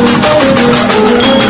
Música